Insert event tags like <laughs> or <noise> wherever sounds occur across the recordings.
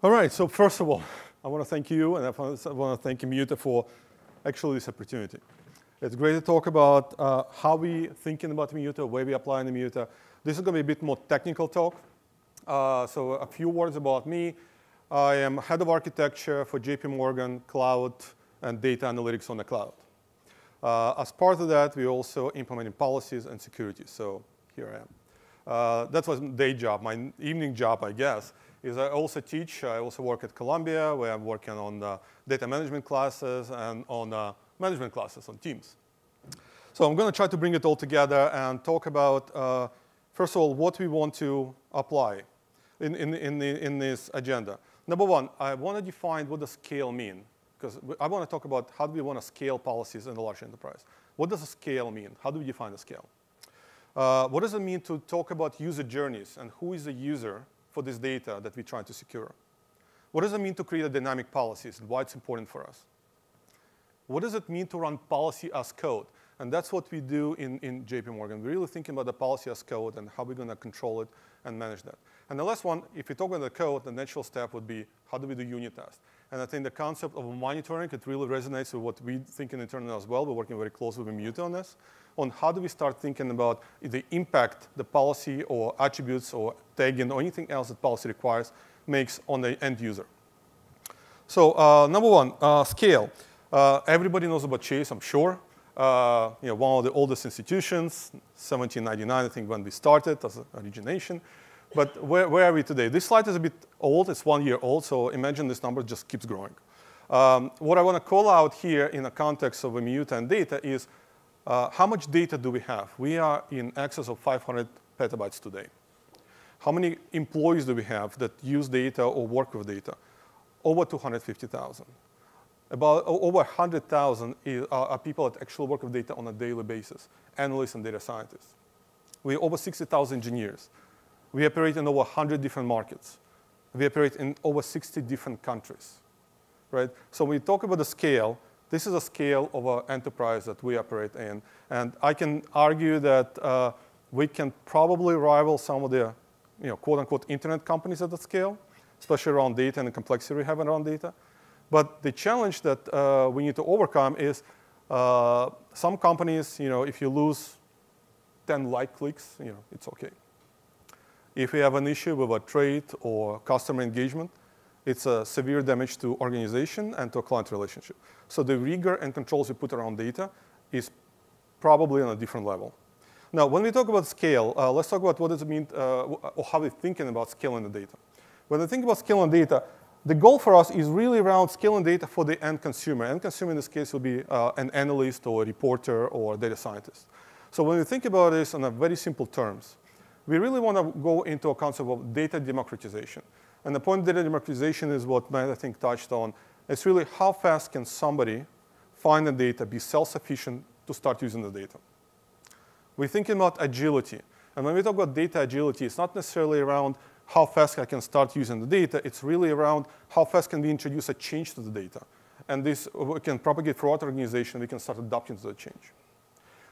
All right, so first of all, I want to thank you and I want to thank Immuta for actually this opportunity. It's great to talk about uh, how we're thinking about Immuta, where we apply Immuta. This is going to be a bit more technical talk. Uh, so a few words about me. I am head of architecture for JP Morgan Cloud and data analytics on the cloud. Uh, as part of that, we also implementing policies and security. So here I am. Uh, that was day job, my evening job, I guess is I also teach. I also work at Columbia, where I'm working on uh, data management classes and on uh, management classes on Teams. So I'm going to try to bring it all together and talk about, uh, first of all, what we want to apply in, in, in, the, in this agenda. Number one, I want to define what does scale mean, because I want to talk about how do we want to scale policies in a large enterprise. What does a scale mean? How do we define a scale? Uh, what does it mean to talk about user journeys and who is the user for this data that we're trying to secure? What does it mean to create a dynamic policies and why it's important for us? What does it mean to run policy as code? And that's what we do in, in JP Morgan. We're really thinking about the policy as code and how we're going to control it and manage that. And the last one, if we talk about the code, the natural step would be how do we do unit tests? And I think the concept of monitoring, it really resonates with what we think in internally as well. We're working very closely with Immuta on this, on how do we start thinking about the impact the policy or attributes or tagging or anything else that policy requires makes on the end user. So uh, number one, uh, scale. Uh, everybody knows about Chase, I'm sure. Uh, you know, one of the oldest institutions, 1799, I think, when we started as an origination. But where, where, are we today? This slide is a bit old. It's one year old, so imagine this number just keeps growing. Um, what I want to call out here in the context of Immuta and data is uh, how much data do we have? We are in excess of 500 petabytes today. How many employees do we have that use data or work with data? Over 250,000. About over 100,000 are people that actually work with data on a daily basis, analysts and data scientists. We have over 60,000 engineers. We operate in over 100 different markets. We operate in over 60 different countries, right? So when we talk about the scale, this is a scale of an enterprise that we operate in. And I can argue that uh, we can probably rival some of the you know, quote unquote internet companies at that scale, especially around data and the complexity we have around data. But the challenge that uh, we need to overcome is uh, some companies, you know, if you lose 10 like clicks, you know, it's okay. If we have an issue with a trade or customer engagement, it's a severe damage to organization and to a client relationship. So the rigor and controls we put around data is probably on a different level. Now, when we talk about scale, uh, let's talk about what does it mean, uh, or how we're thinking about scaling the data. When we think about scaling data, the goal for us is really around scaling data for the end consumer. End consumer in this case will be uh, an analyst or a reporter or a data scientist. So when we think about this in a very simple terms, we really want to go into a concept of data democratization. And the point of data democratization is what Matt, I think, touched on. It's really how fast can somebody find the data, be self-sufficient to start using the data. We're thinking about agility. And when we talk about data agility, it's not necessarily around how fast I can start using the data. It's really around how fast can we introduce a change to the data. And this we can propagate throughout the organization. We can start adapting to the change.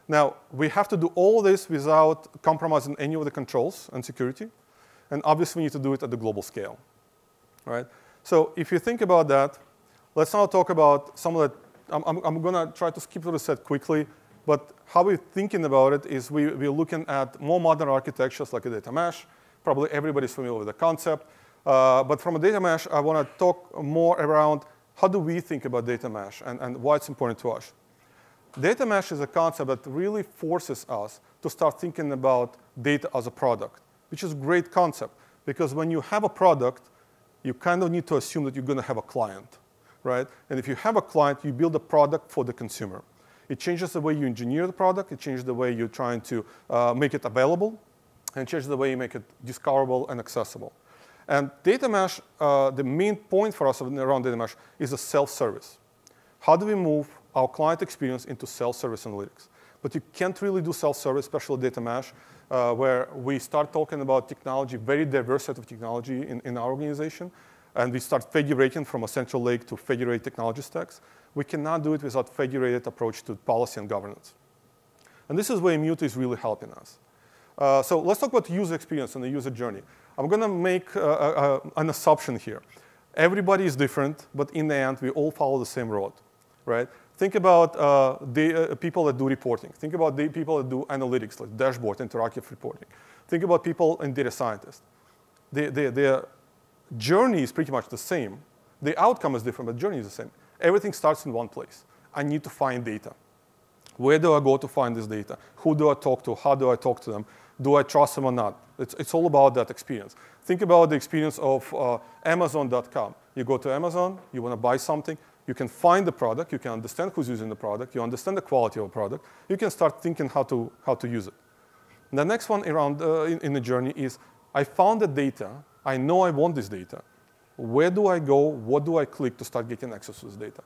Now, we have to do all this without compromising any of the controls and security. And obviously, we need to do it at the global scale. Right? So if you think about that, let's now talk about some of the, I'm, I'm, I'm going to try to skip through the set quickly, but how we're thinking about it is we, we're looking at more modern architectures like a data mesh. Probably everybody's familiar with the concept. Uh, but from a data mesh, I want to talk more around how do we think about data mesh and, and why it's important to us. Data mesh is a concept that really forces us to start thinking about data as a product, which is a great concept because when you have a product, you kind of need to assume that you're going to have a client, right? And if you have a client, you build a product for the consumer. It changes the way you engineer the product. It changes the way you're trying to uh, make it available. And changes the way you make it discoverable and accessible. And data mesh, uh, the main point for us around data mesh is a self-service. How do we move our client experience into self-service analytics. But you can't really do self-service, especially data mesh, uh, where we start talking about technology, very diverse set of technology in, in our organization, and we start federating from a central lake to federated technology stacks. We cannot do it without federated approach to policy and governance. And this is where Immuta is really helping us. Uh, so let's talk about user experience and the user journey. I'm going to make an assumption here. Everybody is different, but in the end, we all follow the same road, right? Think about uh, the uh, people that do reporting. Think about the people that do analytics, like dashboard, interactive reporting. Think about people and data scientists. The, the, their journey is pretty much the same. The outcome is different, but journey is the same. Everything starts in one place. I need to find data. Where do I go to find this data? Who do I talk to? How do I talk to them? Do I trust them or not? It's, it's all about that experience. Think about the experience of uh, Amazon.com. You go to Amazon, you want to buy something, you can find the product, you can understand who's using the product, you understand the quality of the product, you can start thinking how to, how to use it. And the next one around uh, in, in the journey is I found the data, I know I want this data. Where do I go? What do I click to start getting access to this data?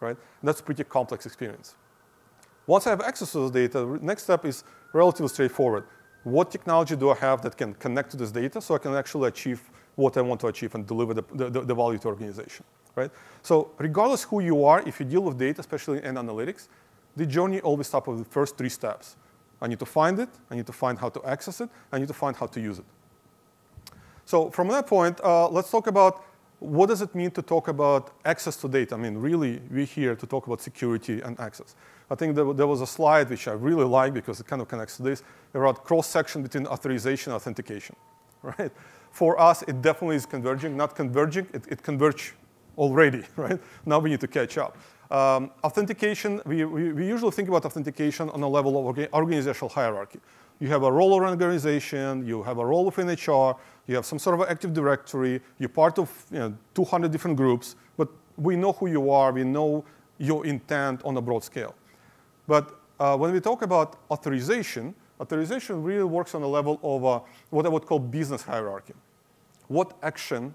Right? And that's a pretty complex experience. Once I have access to this data, next step is relatively straightforward. What technology do I have that can connect to this data so I can actually achieve what I want to achieve and deliver the, the, the value to organization, right? So regardless who you are, if you deal with data, especially in analytics, the journey always starts with the first three steps. I need to find it, I need to find how to access it, I need to find how to use it. So from that point, uh, let's talk about what does it mean to talk about access to data? I mean, really, we're here to talk about security and access. I think there, there was a slide which I really like because it kind of connects to this, around cross-section between authorization and authentication, <laughs> right? For us, it definitely is converging, not converging, it, it converged already, <laughs> right? Now we need to catch up. Um, authentication, we, we, we, usually think about authentication on a level of organizational hierarchy. You have a role or organization, you have a role within HR, you have some sort of active directory, you're part of you know, 200 different groups, but we know who you are, we know your intent on a broad scale. But uh, when we talk about authorization, authorization really works on the level of uh, what I would call business hierarchy. What action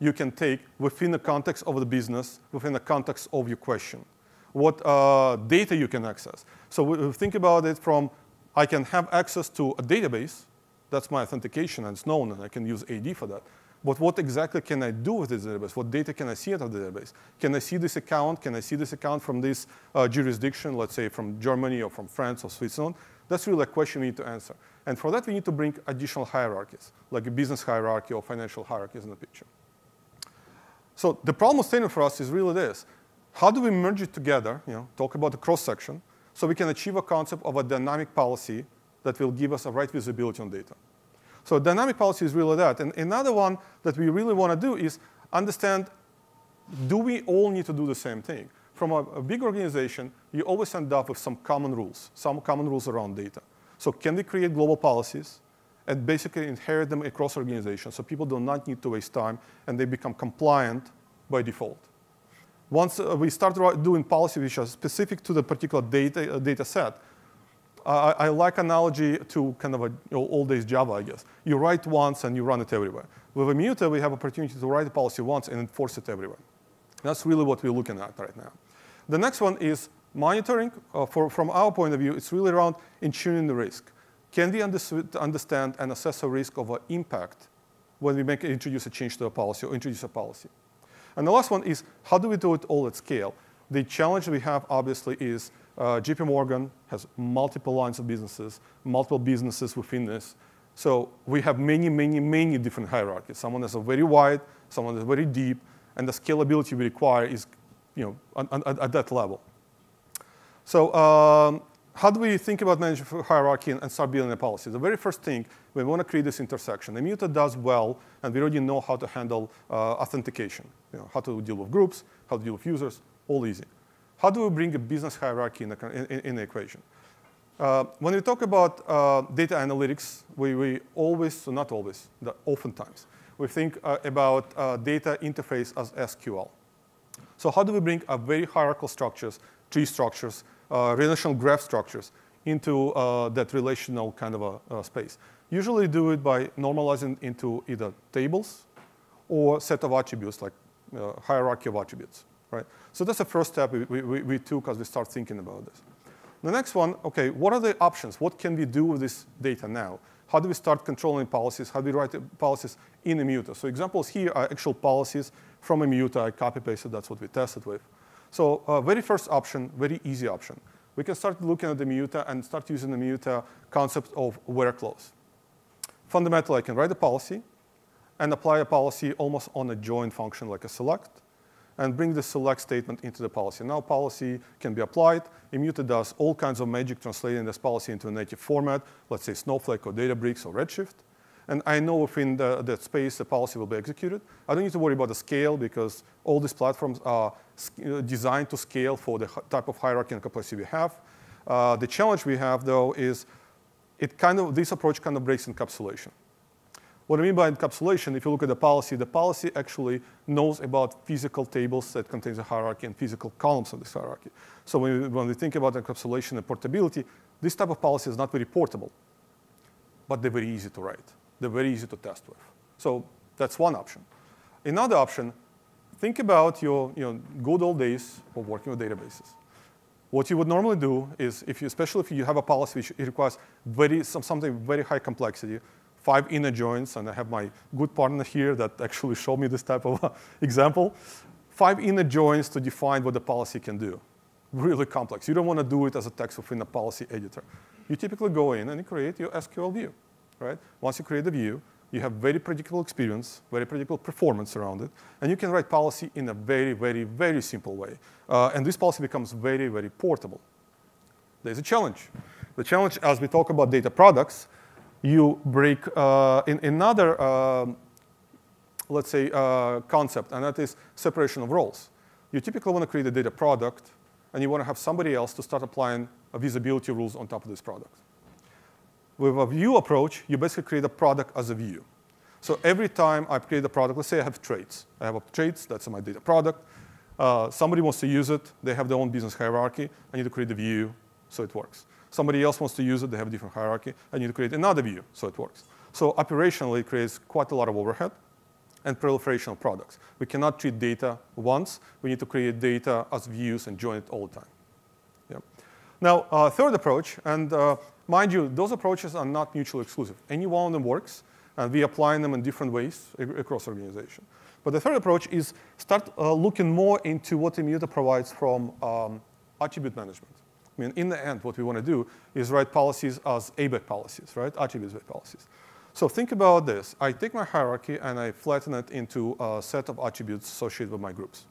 you can take within the context of the business, within the context of your question. What uh, data you can access. So we think about it from I can have access to a database, that's my authentication and it's known and I can use AD for that. But what exactly can I do with this database? What data can I see out of the database? Can I see this account? Can I see this account from this uh, jurisdiction, let's say from Germany or from France or Switzerland? That's really a question we need to answer. And for that, we need to bring additional hierarchies, like a business hierarchy or financial hierarchies in the picture. So the problem statement for us is really this. How do we merge it together, you know, talk about the cross-section, so we can achieve a concept of a dynamic policy that will give us a right visibility on data. So dynamic policy is really that. And another one that we really want to do is understand, do we all need to do the same thing? From a, a big organization, you always end up with some common rules, some common rules around data. So can we create global policies and basically inherit them across organizations so people do not need to waste time and they become compliant by default? Once uh, we start doing policies which are specific to the particular data, uh, data set, I, I like analogy to kind of a you know, old days Java, I guess. You write once and you run it everywhere. With Immuta, we have opportunity to write a policy once and enforce it everywhere. That's really what we're looking at right now. The next one is monitoring. Uh, for, from our point of view, it's really around ensuring the risk. Can we understand and assess a risk of an impact when we make, introduce a change to a policy or introduce a policy? And the last one is how do we do it all at scale? The challenge we have, obviously, is uh, JP Morgan has multiple lines of businesses, multiple businesses within this. So we have many, many, many different hierarchies. Someone that's very wide, someone that's very deep, and the scalability we require is you know, at, at that level. So um, how do we think about managing hierarchy and start building a policy? The very first thing, we want to create this intersection. Immuta does well, and we already know how to handle uh, authentication, you know, how to deal with groups, how to deal with users, all easy. How do we bring a business hierarchy in the, in, in the equation? Uh, when we talk about uh, data analytics, we, we always, so not always, oftentimes, we think uh, about uh, data interface as SQL. So how do we bring a very hierarchical structures, tree structures, uh, relational graph structures into uh, that relational kind of a, space? Usually do it by normalizing into either tables or set of attributes, like hierarchy of attributes right? So that's the first step we, we, we took as we start thinking about this. The next one, okay, what are the options? What can we do with this data now? How do we start controlling policies? How do we write policies in Immuta? So examples here are actual policies from Immuta. I copy-pasted, that's what we tested with. So uh, very first option, very easy option. We can start looking at the Immuta and start using the Immuta concept of where clause. Fundamentally, I can write a policy, and apply a policy almost on a join function like a select, and bring the select statement into the policy. Now policy can be applied. Immuta does all kinds of magic translating this policy into a native format, let's say Snowflake or Databricks or Redshift. And I know within the, that space the policy will be executed. I don't need to worry about the scale because all these platforms are designed to scale for the type of hierarchy and complexity we have. Uh, the challenge we have, though, is it kind of, this approach kind of breaks encapsulation. What I mean by encapsulation, if you look at the policy, the policy actually knows about physical tables that contains a hierarchy and physical columns of this hierarchy. So when we, when we think about encapsulation and portability, this type of policy is not very portable, but they're very easy to write. They're very easy to test with. So that's one option. Another option, think about your you know, good old days of working with databases. What you would normally do is, if you, especially if you have a policy which requires very, some, something very high complexity, five inner joins, and I have my good partner here that actually showed me this type of <laughs> example. Five inner joins to define what the policy can do. Really complex. You don't want to do it as a text within a policy editor. You typically go in and you create your SQL view, right? Once you create the view, you have very predictable experience, very predictable performance around it, and you can write policy in a very, very, very simple way. Uh, and this policy becomes very, very portable. There's a challenge. The challenge, as we talk about data products, you break uh, in another, uh, let's say, uh, concept, and that is separation of roles. You typically want to create a data product, and you want to have somebody else to start applying visibility rules on top of this product. With a view approach, you basically create a product as a view. So every time I create a product, let's say I have traits. I have a traits, that's my data product. Uh, somebody wants to use it, they have their own business hierarchy. I need to create a view so it works. Somebody else wants to use it, they have a different hierarchy. I need to create another view so it works. So operationally, it creates quite a lot of overhead and proliferation of products. We cannot treat data once. We need to create data as views and join it all the time. Yeah. Now, uh, third approach, and uh, mind you, those approaches are not mutually exclusive. Any one of them works, and we apply them in different ways across organization. But the third approach is start uh, looking more into what Immuta provides from um, attribute management. I mean, in the end, what we want to do is write policies as ABAC policies, right? Attribute-based policies. So think about this. I take my hierarchy and I flatten it into a set of attributes associated with my groups.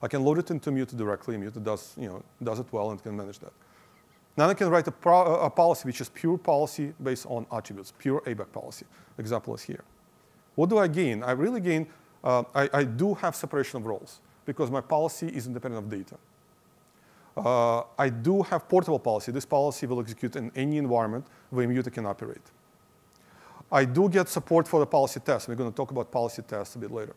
I can load it into Immuta directly. Immuta does, you know, does it well and can manage that. Now I can write a, a policy which is pure policy based on attributes, pure ABAC policy. Example is here. What do I gain? I really gain, uh, I, I do have separation of roles because my policy is independent of data. Uh, I do have portable policy. This policy will execute in any environment where Immuta can operate. I do get support for the policy test. We're going to talk about policy tests a bit later.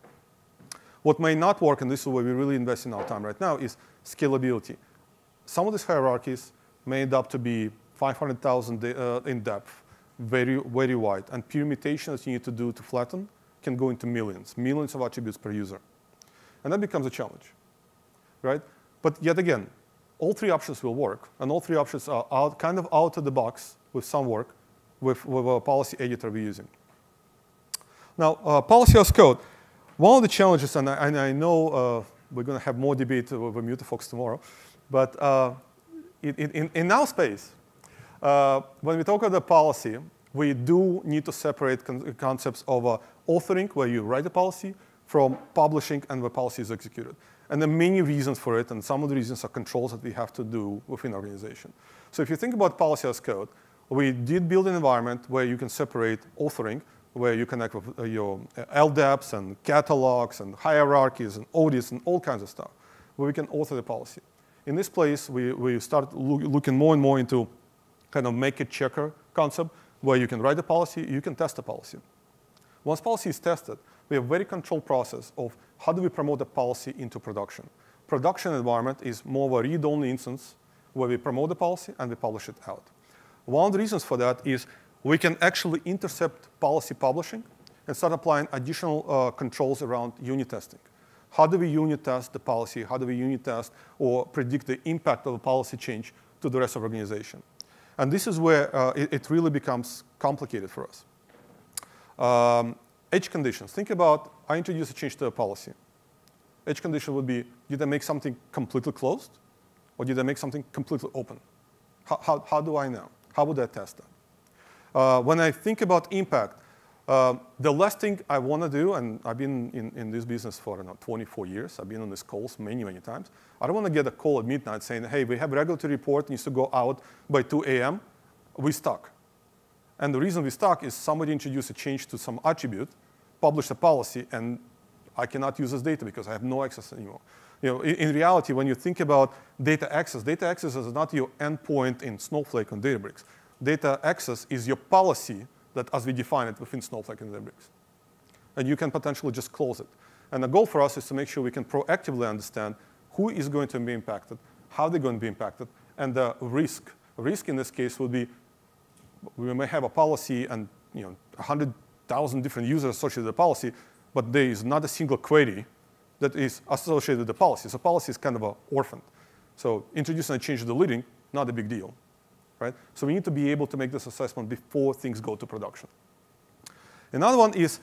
What may not work, and this is where we really invest in our time right now, is scalability. Some of these hierarchies may end up to be 500,000 uh, in depth, very, very wide. And permutations you need to do to flatten can go into millions, millions of attributes per user. And that becomes a challenge, right? But yet again, all three options will work, and all three options are out, kind of out of the box with some work with, with a policy editor we're using. Now, uh, policy as code. One of the challenges, and I, and I know uh, we're going to have more debate with Mutafox tomorrow, but uh, in, in, in, our space, uh, when we talk about the policy, we do need to separate con concepts of uh, authoring, where you write the policy, from publishing and the policy is executed. And there are many reasons for it, and some of the reasons are controls that we have to do within organization. So if you think about policy as code, we did build an environment where you can separate authoring, where you connect with uh, your LDAPs and catalogs and hierarchies and audits and all kinds of stuff, where we can author the policy. In this place, we, we start loo looking more and more into kind of maker-checker concept, where you can write the policy, you can test the policy. Once policy is tested, we have a very controlled process of how do we promote the policy into production. Production environment is more of a read-only instance where we promote the policy and we publish it out. One of the reasons for that is we can actually intercept policy publishing and start applying additional uh, controls around unit testing. How do we unit test the policy? How do we unit test or predict the impact of a policy change to the rest of the organization? And this is where uh, it, it, really becomes complicated for us. Um, edge conditions. Think about, I introduce a change to a policy. Edge condition would be, did I make something completely closed? Or did I make something completely open? How, how, how do I know? How would I test that? Uh, when I think about impact, Um, the last thing I want to do, and I've been in, in this business for know, 24 years, I've been on these calls many, many times. I don't want to get a call at midnight saying, hey, we have a regulatory report, needs to go out by 2 a.m. We're stuck. And the reason we're stuck is somebody introduced a change to some attribute, published a policy, and I cannot use this data because I have no access anymore. You know, in, in reality, when you think about data access, data access is not your endpoint in Snowflake and Databricks. Data access is your policy that as we define it within Snowflake and Databricks. And you can potentially just close it. And the goal for us is to make sure we can proactively understand who is going to be impacted, how they're going to be impacted, and the risk. Risk in this case would be we may have a policy and you know 100,000 different users associated with the policy, but there is not a single query that is associated with the policy. So policy is kind of an orphan. So introducing a change to the leading, not a big deal right? So we need to be able to make this assessment before things go to production. Another one is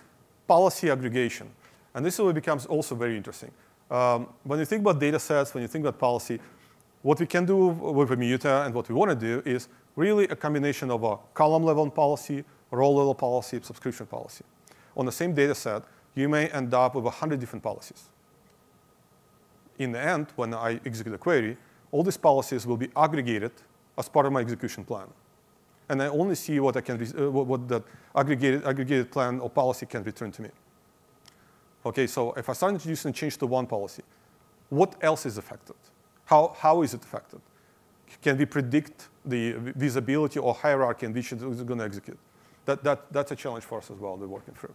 policy aggregation. And this is where becomes also very interesting. Um, when you think about data sets, when you think about policy, what we can do with Immuta and what we want to do is really a combination of a column level policy, row level policy, subscription policy. On the same data set, you may end up with 100 different policies. In the end, when I execute a query, all these policies will be aggregated as part of my execution plan. And I only see what, I can uh, what, what that aggregated, aggregated plan or policy can return to me. Okay, so if I start introducing change to one policy, what else is affected? How, how is it affected? Can we predict the visibility or hierarchy in which it is going to execute? That, that, that's a challenge for us as well, we're working through.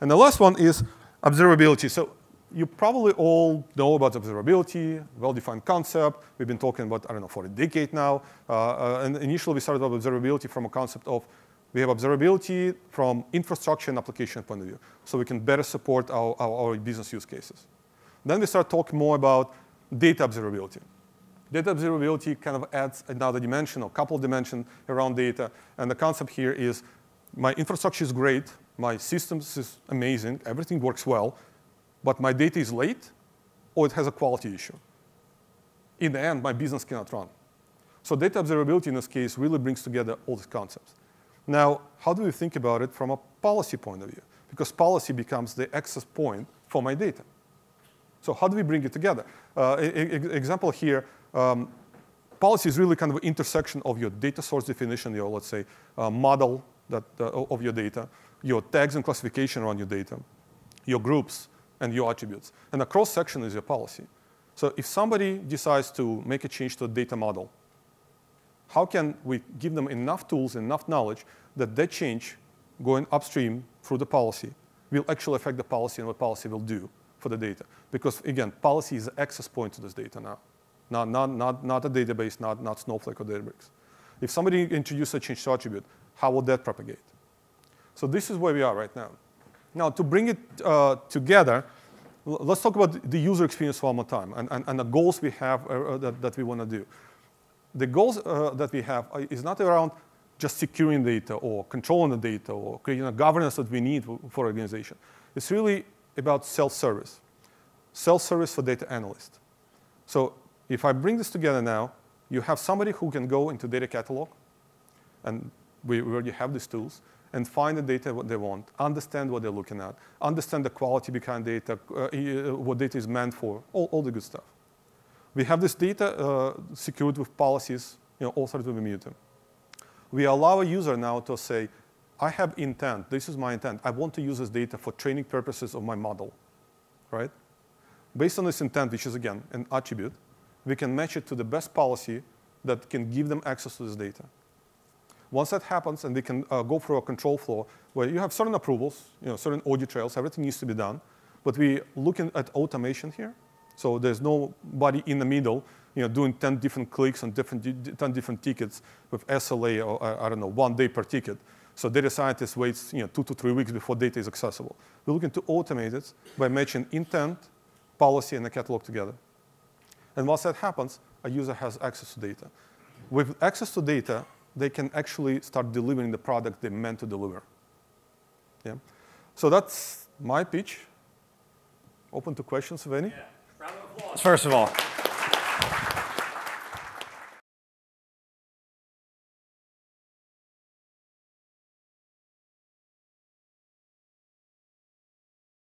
And the last one is observability. So you probably all know about observability, well-defined concept. We've been talking about, I don't know, for a decade now. Uh, uh, and initially, we started with observability from a concept of we have observability from infrastructure and application point of view, so we can better support our, our, our business use cases. Then we start talking more about data observability. Data observability kind of adds another dimension or couple of dimensions around data. And the concept here is my infrastructure is great, my systems is amazing, everything works well, but my data is late or it has a quality issue. In the end, my business cannot run. So data observability in this case really brings together all these concepts. Now, how do we think about it from a policy point of view? Because policy becomes the access point for my data. So how do we bring it together? Uh, example here, um, policy is really kind of an intersection of your data source definition, your, let's say, uh, model that, uh, of your data, your tags and classification around your data, your groups, and your attributes. And the cross-section is your policy. So if somebody decides to make a change to a data model, how can we give them enough tools, enough knowledge that that change going upstream through the policy will actually affect the policy and what policy will do for the data? Because again, policy is the access point to this data now, not, not, not, not a database, not, not Snowflake or Databricks. If somebody introduces a change to attribute, how will that propagate? So this is where we are right now. Now, to bring it uh, together, let's talk about the user experience one more time and, and, and the goals we have uh, uh that, that we want to do. The goals uh, that we have uh, is not around just securing data or controlling the data or creating a governance that we need for organization. It's really about self-service, self-service for data analysts. So if I bring this together now, you have somebody who can go into data catalog, and we already have these tools, and find the data what they want, understand what they're looking at, understand the quality behind data, uh, uh, what data is meant for, all, all the good stuff. We have this data uh, secured with policies, you know, authored with Immuta. We allow a user now to say, I have intent, this is my intent. I want to use this data for training purposes of my model, right? Based on this intent, which is again an attribute, we can match it to the best policy that can give them access to this data. Once that happens, and we can uh, go through a control flow where you have certain approvals, you know, certain audit trails, everything needs to be done. But we're looking at automation here. So there's nobody in the middle, you know, doing 10 different clicks on different, 10 different tickets with SLA, or uh, I don't know, one day per ticket. So data scientist waits, you know, two to three weeks before data is accessible. We're looking to automate it by matching intent, policy, and the catalog together. And once that happens, a user has access to data. With access to data, they can actually start delivering the product they meant to deliver. Yeah. So that's my pitch. Open to questions, of any? Yeah. Round of applause. First of all,